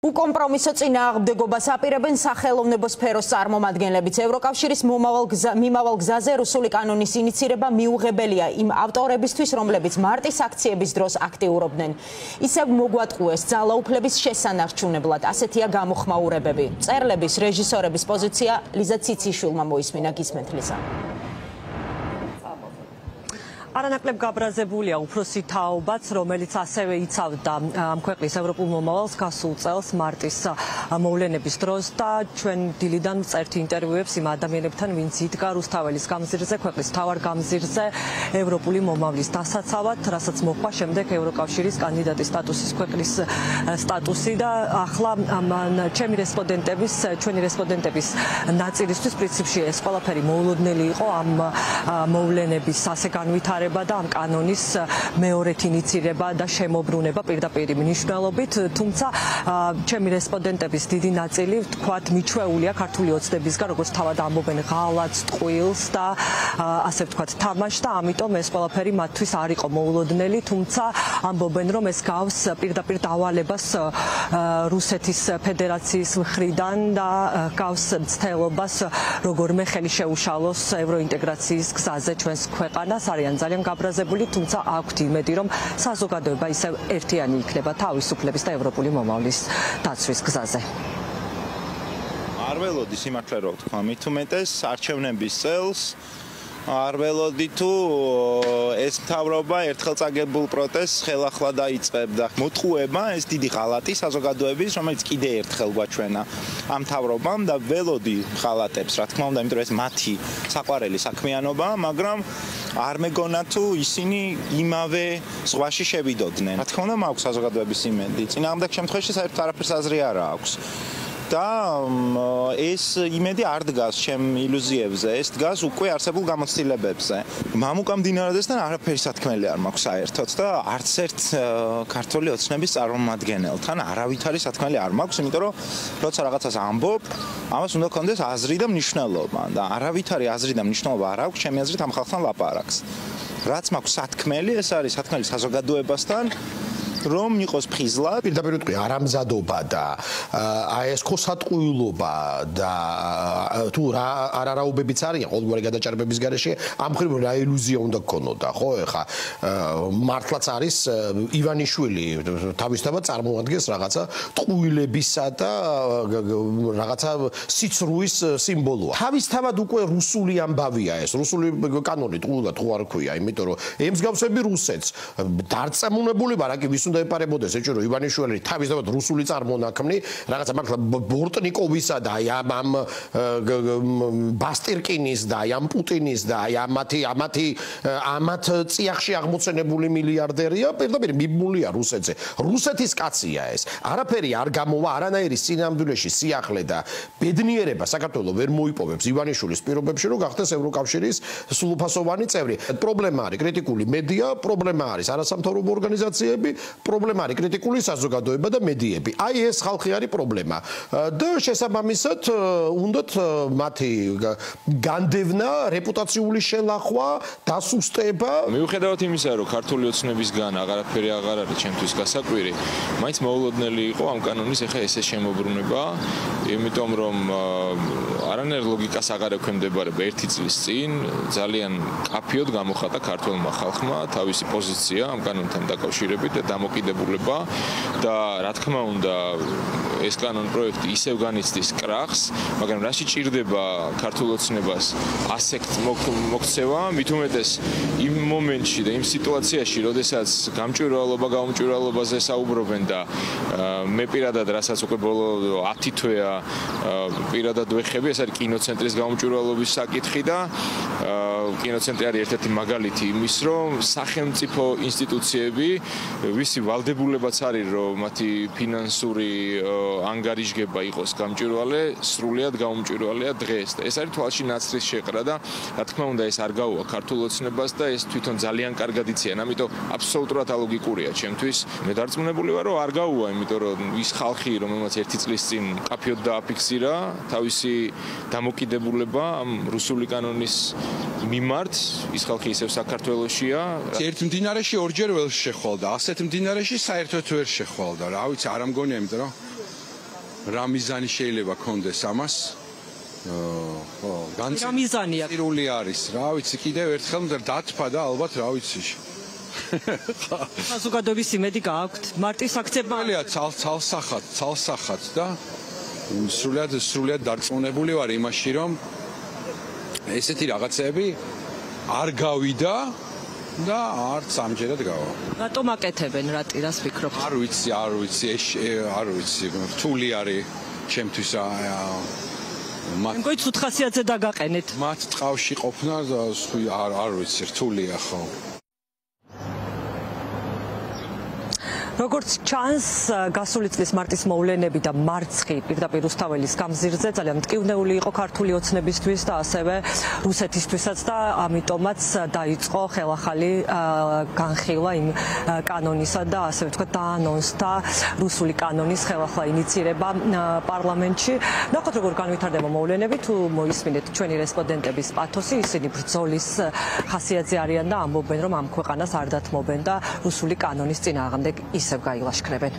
უკომპრომისო წინააღმდეგობას აპირებენ სახელოვნებო სფეროს წარმომადგენლებიც. ევროკავშირის მომავალ მიმავალ გზაზე რუსული კანონის ინიცირება მიუღებელია იმ ავტორებისთვის, რომლებიც მარტის აქციების დროს აქტიურობდნენ. ისევ მოგვატყუეს ძალაუფლების შესანარჩუნებლად. ასეთია გამოხმაურებები. წერლების რეჟისორების პოზიცია ლიზა ციციშვილმა მოისმინა გისმენთ ლიზა. არანაკლებ გაბრაზებულია უფროსი თაობაც, რომელიც ასევე იცავდა ამ ქვეყნის ევროპულ მომავალს გასულ წელს მარტის მოვლენების დროს და ჩვენ დილიდან წერთ ინტერვიუებს იმ ადამიანებთან, ვინც იდგა რუსთაველის გამზირზე, ქვეყნის თავარ გამზირზე ევროპული მომავლის დასაცავად, რასაც მოხდა შემდეგ ევროკავშირის კანდიდატის სტატუსის ქვეყნის სტატუსი და ახლა ჩემი რესპონდენტების, ჩვენი რესპონდენტების ნაწილისთვის პრინციპში ეს ყველაფერი მოულოდნელი იყო ამ მოვლენების ასე განვითარება ვითარება და ამ კანონის მეორეთ ინიცირება და შემოbrunება პირდაპირ მნიშვნელობით, თუმცა ჩემი რესპონდენტების დიდი ნაწილი თქვათ მიჩვეულია ქართული ოცნებისგან, როგორც თავად ამბობენ ღალაც, ტყუილს და ასე ვთქვათ თამაშს და ამიტომ ეს ყველაფერი მათთვის არ იყო მოულოდნელი, თუმცა ამბობენ რომ ეს გავს პირდაპირ დავალებას რუსეთის ფედერაციის მხრიდან და გავს მცდელობას როგორმე ხელი შეუშალოს ევროინტეგრაციის გზაზე ჩვენს ქვეყანას. არიან ძალიან ძალიან გაბრაზებული, თუმცა აქვთ იმედი, რომ საზოგადოება ისევ ერთიანი იქნება თავისუფლების და ევროპული მომავლის დაცვის გზაზე. არ ველოდი სიმართლე რო ვთქვა, მით უმეტეს არჩევნების წელს არ ველოდი თუ ეს მთავრობა ერთხელ წაგებულ პროტესტს ხელახლა დაიწყებდა. მოტყუება ეს დიდი ღალატი საზოგადოების, რომელიც კიდე ერთხელ გვაჩვენა ამ მთავრობამ და ველოდი ღალატებს, რა თქმა უნდა, იმიტომ რომ ეს მათი საყვარელი საქმიანობა, მაგრამ არ მეგონა თუ ისინი იმავე ზღვაში შევიდოდნენ. რა თქმა უნდა, მაქვს საზოგადოების იმედი. წინააღმდეგ შემთხვევაში საერთოდ არაფერს აზრი არ აქვს. და ეს იმედი არ დგას ჩემ ილუზიებზე, ეს დგას უკვე არსებულ გამოცდილებებზე. მამუკამ დინარაძესთან არაფერი სათქმელი არ მაქვს საერთოდ და არც ერთ ქართული ოცნების წარმომადგენელთან არავითარი სათქმელი არ მაქვს, იმიტომ რომ როცა რაღაცას ამბობ, ამას უნდა კონდეს აზრი და მნიშვნელობა და არავითარი აზრი და მნიშვნელობა არ აქვს ჩემი აზრით ამ ხალხთან ლაპარაკს. რაც მაქვს სათქმელი, ეს არის სათქმელი საზოგადოებასთან რომ იყოს ფხიზლა პირდაპირ ვიტყვი არამზადობა და აი ეს ხოსატყუილობა და თუ რა არარაობებიც არიან ყოველგვარი გადაჭარბების გარეშე ამ ხრივ რა ილუზია უნდა გქონოდა ხო? ეხა მართლაც არის ივანიშვილი თავისთავად წარმოადგენს რაღაცა ტყუილებისა და რაღაცა სიცრუის სიმბოლოა. თავისთავად უკვე რუსული ამბავია ეს. რუსული კანონი ტყუილად ხო არ ქვია იმიტომ რომ ემსგავსები რუსეთს. დარწმუნებული ვარ აკი ვის უნდა ეპარებოდეს ეჭვი რომ ივანიშვილი თავისთავად რუსული წარმონაქმნი რაღაცა მართლა ბორტნიკოვისა და აი ამ ამ ბასტირკინის და აი ამ პუტინის და აი ამათი ამათი ამათ წიაღში აღმოცენებული მილიარდერია. პირდაპირ მიბმულია რუსეთზე. რუსეთის კაცია ეს. არაფერი არ გამოვა არანაირი სინამდვილეში სიახლე და ბედნიერება საქართველოს ვერ მოიპოვებს ივანიშვილის პირობებში რომ გახდეს ევროკავშირის სულუფასოვანი წევრი. პრობლემა არის კრიტიკული მედია პრობლემა არის არასამთავრობო ორგანიზაციები პრობლემა არის კრიტიკული საზოგადოება და მედიები. აი ეს ხალხი არის პრობლემა. და შესაბამისად უნდათ მათი განდევნა, რეპუტაციული შელახვა, დასუსტება. მიუხედავად იმისა, რომ ქართული ოცნებისგან აღარაფერი აღარ არის ჩემთვის გასაკვირი, მაინც მოულოდნელი იყო ამ კანონის ახლა ესე შემოbrunება, იმიტომ რომ არანაირ ლოგიკას აღარ ექვემდებარება ერთი წლის წინ ძალიან კაფიოდ გამოხატა ქართულმა ხალხმა თავისი პოზიცია ამ კანონთან დაკავშირებით და დამოკიდებულება და რა თქმა უნდა ეს კანონ პროექტი ისევ განიცდის კრახს, მაგრამ რაში ჭირდება ქართულოცნებას ასეთ მოქცევა, მით უმეტეს იმ მომენტში და იმ სიტუაციაში, როდესაც გამჭვირვალობა გამჭვირვალობაზე საუბრობენ და მე პირადად რასაც უკვე ბოლო 10 თვეა პირადად ვეხები, ეს არის კინოცენტრის გამჭვირვალობის საკითხი და კინოცენტრი არის ერთ-ერთი მაგალითი იმის, რომ სახელმწიფო ინსტიტუციები ვისი ვალდებულებაც არის რომ მათი ფინანსური ანგარიშგება იყოს გამჭვირვალე, სრულიად გამჭვირვალეა დღეს და ეს არის თვალში ნაცრის შეყრა და რა თქმა უნდა ეს არ გაუვა ქართულ ოცნებას და ეს თვითონ ძალიან კარგად იციან, ამიტომ აბსოლუტურად ალოგიკურია ჩემთვის. მე დარწმუნებული ვარ რომ არ გაუვა, იმიტომ რომ ის ხალხი რომელმაც ერთი წლის წინ კაფიოდ დააფიქსირა თავისი დამოკიდებულება ამ რუსული კანონის მიმართ, ის ხალხი ისევ საქართველოსია. ერთ მდინარეში ორჯერ ველს შეხვალდა, ასეთ მდინარეში საერთოდ ვერ შეხვალდა. რა ვიცი, არ ამგონია, იმიტომ რომ რა მიზანი შეიძლება კონდეს ამას ხო რა მიზანია? განცირული არის რა ვიცი კიდევ ერთხელ დათფა და ალბათ რა ვიცი საზოგადოების იმედი გააქვთ მარტის აქცევმა მალია ცალ ცალსახად ცალსახად და სრულად სრულად დარწმუნებული ვარ იმაში რომ ესეთი რაღაცები არ გავიდა და არც ამჯერად გავა. რატომ აკეთებენ რა ტირას ფიქრობთ? არ ვიცი, არ ვიცი, არ ვიცი, რთული არის ჩემთვის მათ მგონი ცუთ ხასიათზე დაგაყენეთ. მათ ტყავში ყოფნა არ არ ვიცი, რთულია ხო? როგორც ჩანს გასული წლის მარტის მოვლენები და მარცხი პირდაპირ რუსთაველის გამზირზე ძალიან მტკივნეული იყო ქართული ოცნებისთვის და ასევე რუსეთისთვისაც და ამიტომაც დაიწყო ხელახალი განხილვა იმ კანონისა და ასე ვთქვათ დაანონსდა რუსული კანონის ხელახლა ინიცირება პარლამენტში. ნახოთ როგორ განვითარდება მოვლენები თუ მოისმინეთ ჩვენი რესპონდენტების პათოსი ისინი ბრძოლის ხასიათზე არიან და ამბობენ რომ ამ ქვეყანას არ დათმობენ და რუსული კანონის წინააღმდეგ ის ისევ გაილაშქრებენ.